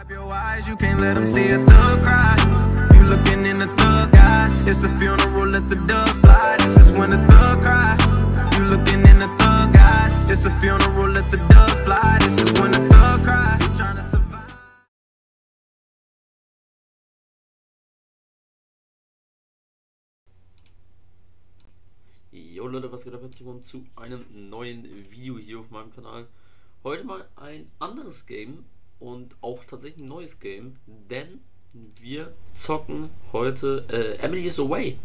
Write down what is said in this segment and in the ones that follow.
Wipe your eyes, you can't let them see a thug cry. You looking in the thug eyes. It's a funeral, let the doves fly. This is when the thug cry. You looking in the thug eyes. It's a funeral, let the doves fly. This is when the thug cry. You trying to survive. Jo Leute, was geht ab? Herzlich willkommen zu einem neuen Video hier auf meinem Kanal. Heute mal ein anderes Game und auch tatsächlich ein neues Game, denn wir zocken heute äh, Emily is Away.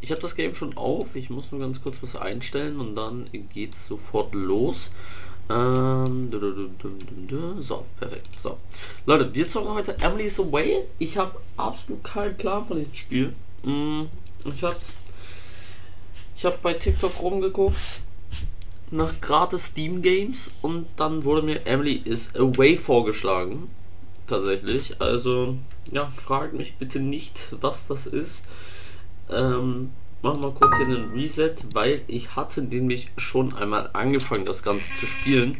Ich habe das Game schon auf, ich muss nur ganz kurz was einstellen und dann geht's sofort los. Ähm, so, perfekt. So. Leute, wir zocken heute Emily is Away. Ich habe absolut keinen Plan von diesem Spiel. Mm, Ich hab's ich habe bei TikTok rumgeguckt nach gratis Steam Games und dann wurde mir Emily is Away vorgeschlagen. Tatsächlich. Also, ja, fragt mich bitte nicht, was das ist. Ähm, mach mal kurz hier einen Reset, weil ich hatte nämlich schon einmal angefangen, das Ganze zu spielen.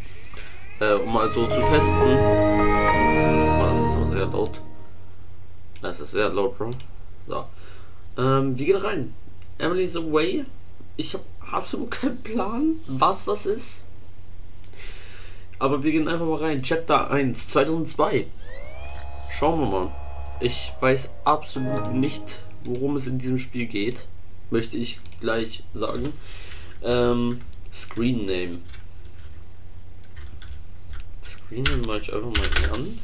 Äh, um mal so zu testen. Oh, das ist aber sehr laut. Das ist sehr laut, Bro. So. Ähm, wir gehen rein. Emily's Away ich habe absolut keinen Plan, was das ist. Aber wir gehen einfach mal rein. Chapter 1, 2002. Schauen wir mal. Ich weiß absolut nicht, worum es in diesem Spiel geht. Möchte ich gleich sagen. Ähm, Screen Name. Screen Name mache ich einfach mal an.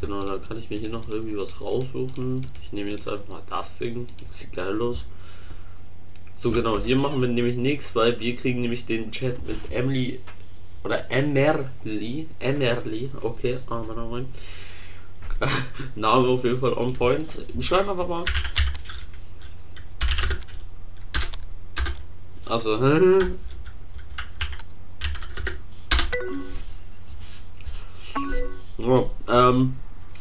Genau, da kann ich mir hier noch irgendwie was raussuchen. Ich nehme jetzt einfach mal das Ding. Das sieht geil aus. So genau, hier machen wir nämlich nichts, weil wir kriegen nämlich den Chat mit Emily oder Emerly. Emerly, okay, ah, mein Name. Name auf jeden Fall on point. Schreiben wir mal. Also, ja, ähm,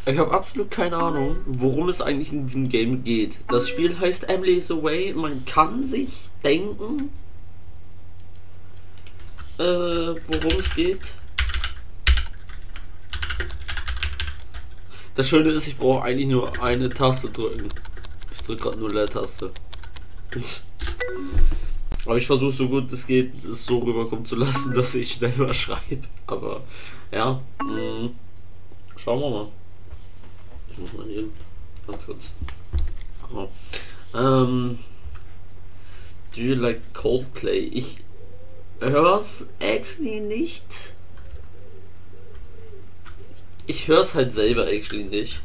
ich habe absolut keine Ahnung, worum es eigentlich in diesem Game geht. Das Spiel heißt Emily's Away. Man kann sich denken, äh, worum es geht. Das Schöne ist, ich brauche eigentlich nur eine Taste drücken. Ich drücke gerade nur Leertaste. Aber ich versuche so gut es geht, es so rüberkommen zu lassen, dass ich selber schreibe. Aber ja, mh, schauen wir mal. Muss mal hier ganz kurz. Oh. Ähm, do you like Coldplay? Ich hör's actually nicht. Ich hör's halt selber actually nicht.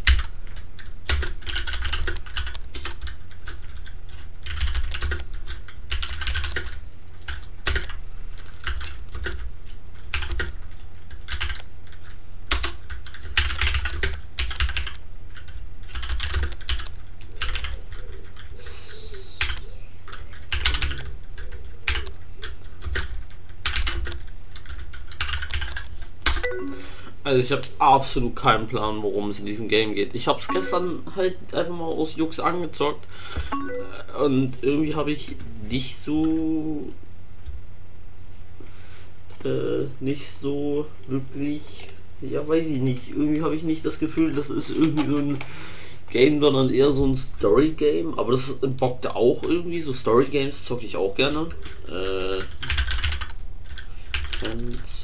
Also ich habe absolut keinen Plan, worum es in diesem Game geht. Ich habe es gestern halt einfach mal aus Jux angezockt und irgendwie habe ich nicht so äh, nicht so wirklich, ja weiß ich nicht. Irgendwie habe ich nicht das Gefühl, das ist irgendwie so ein Game, sondern eher so ein Story Game. Aber das bockt auch irgendwie. So Story Games zocke ich auch gerne. Äh, und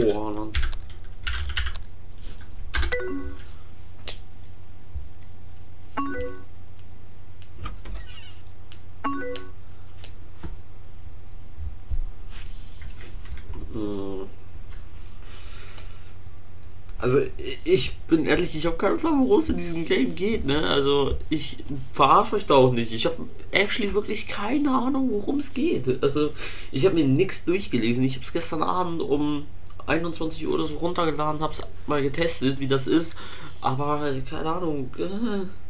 Oh, Haaland. Hm. Also ich bin ehrlich, ich habe keinen Plan, worum es in diesem Game geht, ne? Also ich verarsche euch da auch nicht. Ich habe actually wirklich keine Ahnung, worum es geht. Also ich habe mir nichts durchgelesen. Ich habe es gestern Abend um 21 Uhr so runtergeladen, habe es mal getestet, wie das ist. Aber keine Ahnung.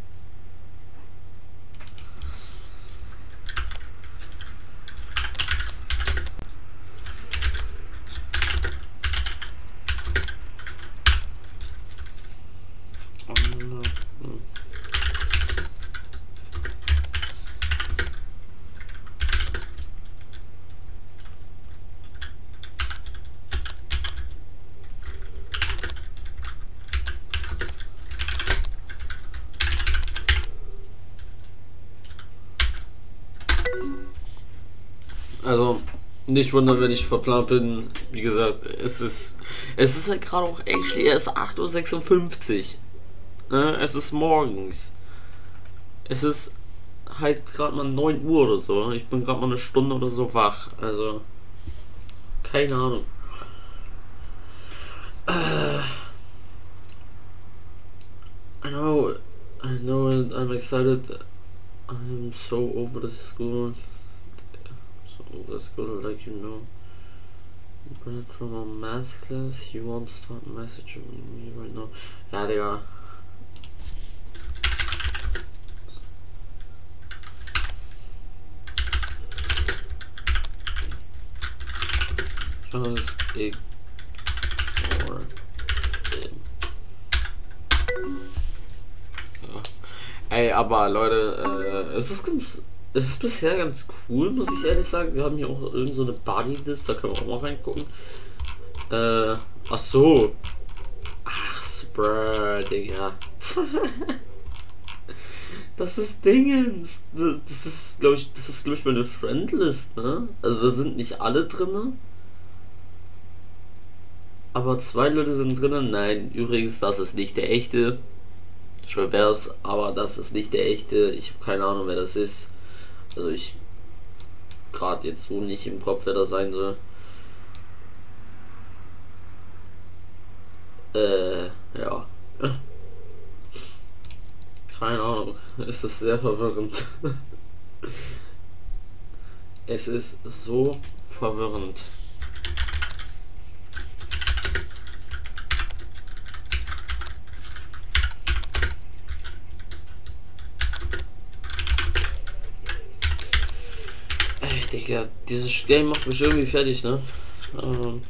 Nicht wundern, wenn ich verplant bin. Wie gesagt, es ist. Es ist halt gerade auch actually erst 8.56 Uhr. Ne? Es ist morgens. Es ist halt gerade mal 9 Uhr oder so. Ich bin gerade mal eine Stunde oder so wach. Also. Keine Ahnung. Uh, I know, I know, and I'm excited. I'm so over the school. The school, like you know. Brad from a math class, he won't start messaging me right now. Ja, Digga. Just ignore it. Ah. Ja. Ey, aber Leute, äh, es ist ganz. Es ist bisher ganz cool, muss ich ehrlich sagen. Wir haben hier auch irgend so eine Buddy-List, da können wir auch mal reingucken. Äh, ach so. Ach, Spur, Digga. das ist Dingens. Das ist, glaube ich, das ist, glaube ich, meine Friendlist, ne? Also da sind nicht alle drin. Aber zwei Leute sind drinnen. Nein, übrigens, das ist nicht der echte. Schön wär's, aber das ist nicht der echte. Ich habe keine Ahnung, wer das ist. Also ich gerade jetzt so nicht im Kopf, wer das sein soll. Äh, ja. Keine Ahnung. Es ist sehr verwirrend. es ist so verwirrend. Digga, dieses Game macht mich irgendwie fertig, ne? Ähm.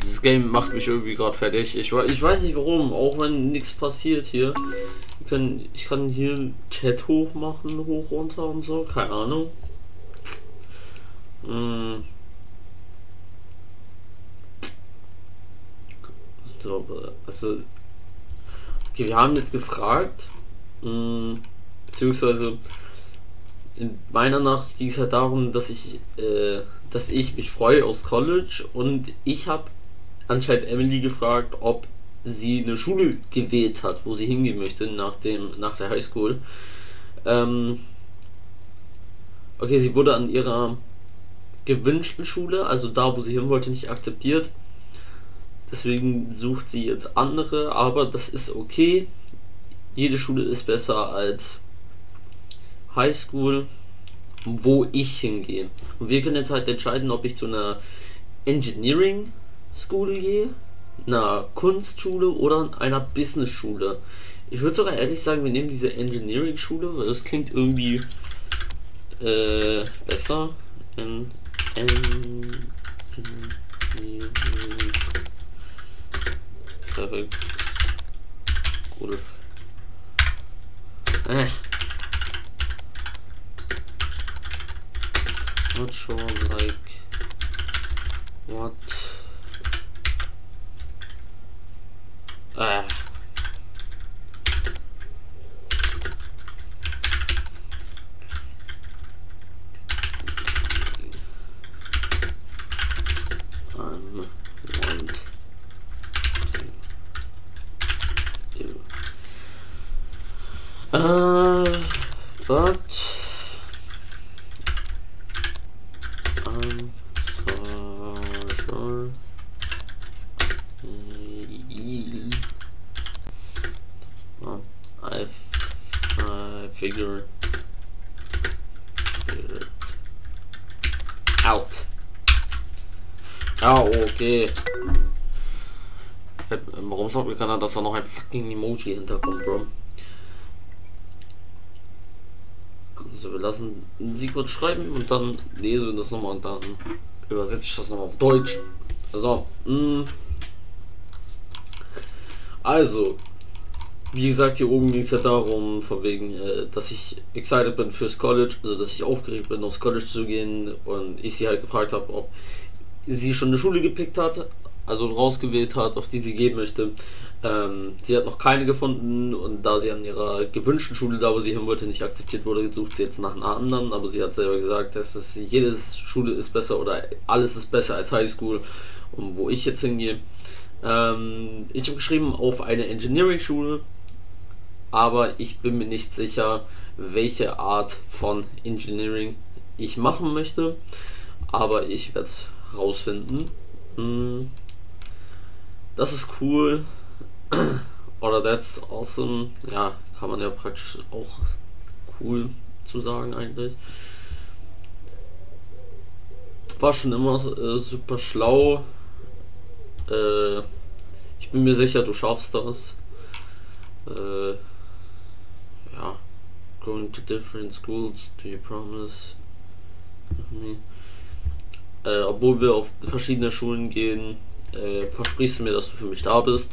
Dieses Game macht mich irgendwie gerade fertig. Ich, ich weiß nicht warum, auch wenn nichts passiert hier. Ich kann, ich kann hier Chat hochmachen, hoch runter und so, keine Ahnung. Hm. So, also, okay, wir haben jetzt gefragt, mh, hm, beziehungsweise in meiner Nacht ging es halt darum, dass ich, äh, dass ich mich freue aus College und ich habe anscheinend Emily gefragt, ob sie eine Schule gewählt hat, wo sie hingehen möchte nach dem nach der Highschool. Ähm, okay, sie wurde an ihrer gewünschten Schule, also da, wo sie hin wollte, nicht akzeptiert. Deswegen sucht sie jetzt andere, aber das ist okay. Jede Schule ist besser als Highschool, wo ich hingehe. Und wir können jetzt halt entscheiden, ob ich zu einer Engineering School gehe, einer Kunstschule oder einer Business-Schule. Ich würde sogar ehrlich sagen, wir nehmen diese Engineering-Schule, weil das klingt irgendwie äh, besser. En Engineering. Perfekt. Cool. Äh. Not sure like what Ah. Figure out. Ja, okay. Warum sagt mir keiner, dass da noch ein fucking Emoji hinterkommt, Bro? Also wir lassen sie kurz schreiben und dann lesen wir das nochmal und dann übersetze ich das nochmal auf Deutsch. So, mh. Mm. Also, wie gesagt, hier oben ging es ja darum, von wegen, äh, dass ich excited bin fürs College, also dass ich aufgeregt bin, aufs College zu gehen und ich sie halt gefragt habe, ob sie schon eine Schule gepickt hat, also rausgewählt hat, auf die sie gehen möchte. Ähm, sie hat noch keine gefunden und da sie an ihrer gewünschten Schule, da wo sie hin wollte, nicht akzeptiert wurde, sucht sie jetzt nach einer anderen. Aber sie hat selber gesagt, dass es, jede Schule ist besser oder alles ist besser als Highschool und wo ich jetzt hingehe. Ähm, ich habe geschrieben auf eine Engineering-Schule, aber ich bin mir nicht sicher, welche Art von Engineering ich machen möchte. Aber ich werde es rausfinden. Hm. Das ist cool. Oder that's awesome. Ja, kann man ja praktisch auch cool zu sagen eigentlich. War schon immer äh, super schlau. Äh, ich bin mir sicher, du schaffst das. Äh. Going to different schools, do you promise? Äh, obwohl wir auf verschiedene Schulen gehen, äh, versprichst du mir, dass du für mich da bist.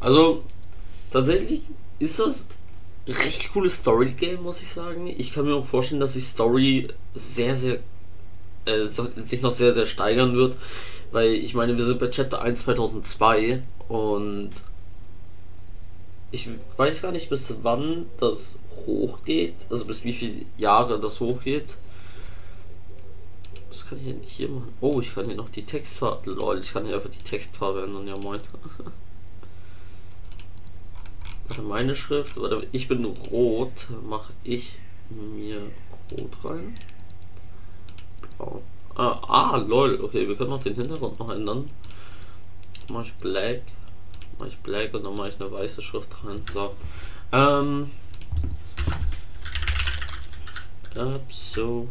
Also, tatsächlich ist das recht cooles Story-Game, muss ich sagen. Ich kann mir auch vorstellen, dass die Story sehr, sehr äh, sich noch sehr, sehr steigern wird. Weil ich meine, wir sind bei Chapter 1 2002 und ich weiß gar nicht, bis wann das hochgeht, also bis wie viele Jahre das hochgeht. Was kann ich denn hier machen? Oh, ich kann hier noch die Textfarbe. Lol, ich kann hier einfach die Textfarbe ändern, ja moin. Warte, meine Schrift, warte, ich bin rot, mache ich mir rot rein. Blau. Ah, ah, lol, okay, wir können noch den Hintergrund noch ändern. Mache ich black, mache ich black und dann mache ich eine weiße Schrift rein. So. Ähm. Absolutely.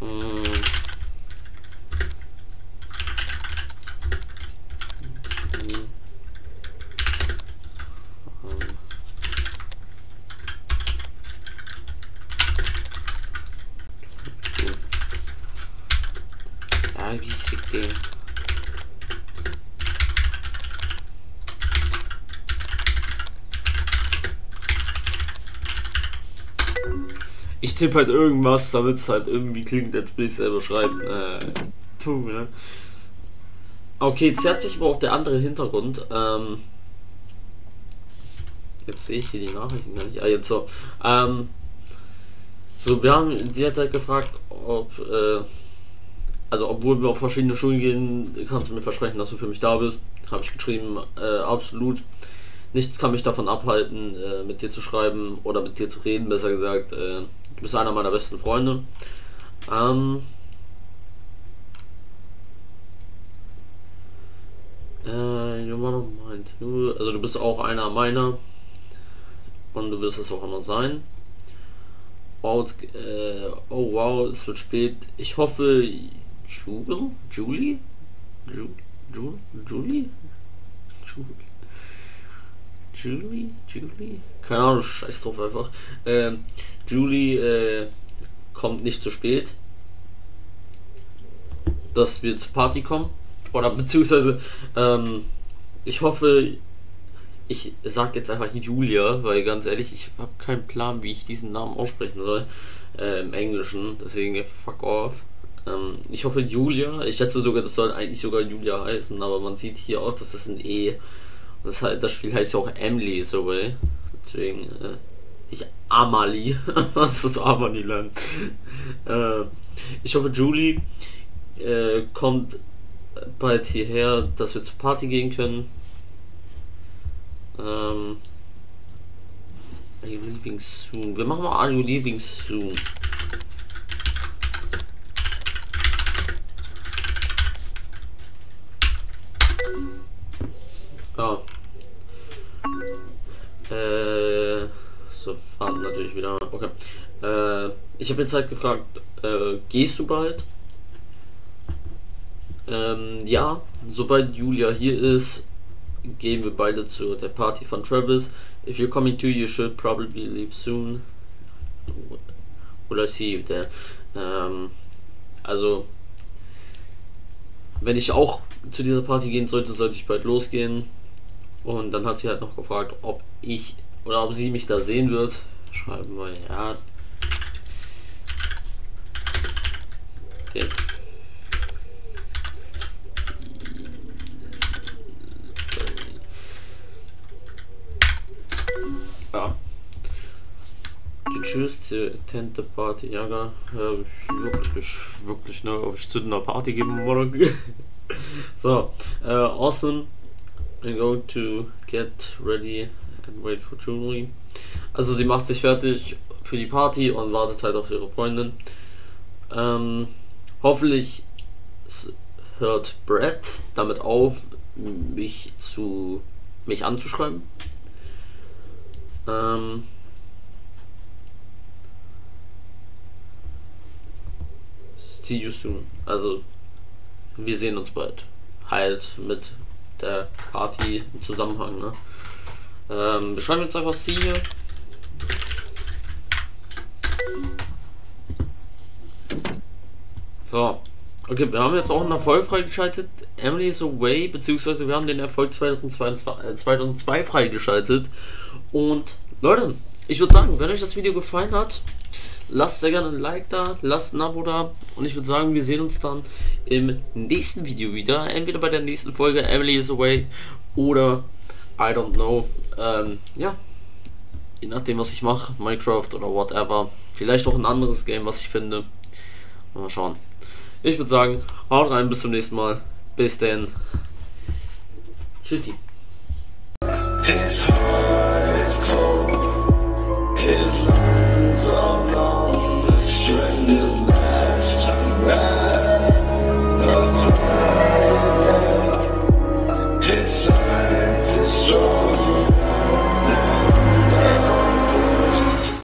No. Mm. Ich tippe halt irgendwas, damit es halt irgendwie klingt, als will ich selber schreiben. Äh, tu, ne? Okay, jetzt hat sich aber auch der andere Hintergrund. Ähm, jetzt sehe ich hier die Nachrichten gar nicht. Ah, jetzt so. Ähm, so, wir haben, sie hat halt gefragt, ob, äh, also obwohl wir auf verschiedene Schulen gehen, kannst du mir versprechen, dass du für mich da bist. Habe ich geschrieben, äh, absolut. Nichts kann mich davon abhalten, äh, mit dir zu schreiben oder mit dir zu reden, besser gesagt. Äh, du bist einer meiner besten Freunde. Ähm, äh, also du bist auch einer meiner und du wirst es auch immer sein. Wow, äh, oh wow, es wird spät. Ich hoffe, Julie, Julie, Julie, Julie, Julie, Julie, Julie, keine Ahnung, scheiß drauf einfach. Ähm, Julie äh, kommt nicht zu spät, dass wir zur Party kommen. Oder beziehungsweise, ähm, ich hoffe, ich sag jetzt einfach Julia, weil ganz ehrlich, ich habe keinen Plan, wie ich diesen Namen aussprechen soll äh, im Englischen. Deswegen fuck off. Ähm, ich hoffe Julia. Ich schätze sogar, das soll eigentlich sogar Julia heißen, aber man sieht hier auch, dass das ein E. Das, halt, das Spiel heißt ja auch Emily so way. Deswegen, äh, ich Amali. Was ist Amaliland? äh, ich hoffe Julie äh, kommt bald hierher, dass wir zur Party gehen können. Ähm, are you leaving soon? Wir machen mal Are you leaving soon? Ich habe jetzt halt gefragt, äh, gehst du bald? Ähm, ja, sobald Julia hier ist, gehen wir beide zu der Party von Travis. If you're coming to, you should probably leave soon. Will I see you there? Ähm, also, wenn ich auch zu dieser Party gehen sollte, sollte ich bald losgehen. Und dann hat sie halt noch gefragt, ob ich oder ob sie mich da sehen wird. Schreiben wir ja. Der ja. The party. Ja, ja wirklich nicht, wirklich, ne, ob ich zu einer Party gehen oder So, uh, awesome. I'm going to get ready and wait for Julie. Also sie macht sich fertig für die Party und wartet halt auf ihre Freundin. Ähm, hoffentlich hört Brett damit auf, mich zu mich anzuschreiben. Ähm, see you soon. Also wir sehen uns bald. Halt mit der Party im Zusammenhang. Ne? Ähm, wir jetzt einfach sie hier. So. Okay, wir haben jetzt auch einen Erfolg freigeschaltet. Emily is away, beziehungsweise wir haben den Erfolg 2002, äh, 2002 freigeschaltet. Und Leute, ich würde sagen, wenn euch das Video gefallen hat, lasst sehr gerne ein Like da, lasst ein Abo da. Und ich würde sagen, wir sehen uns dann im nächsten Video wieder. Entweder bei der nächsten Folge Emily is away oder I don't know. Ähm, ja, je nachdem, was ich mache, Minecraft oder whatever. Vielleicht auch ein anderes Game, was ich finde. Mal schauen. Ich würde sagen, haut rein, bis zum nächsten Mal. Bis denn. Tschüssi. His heart is cold, his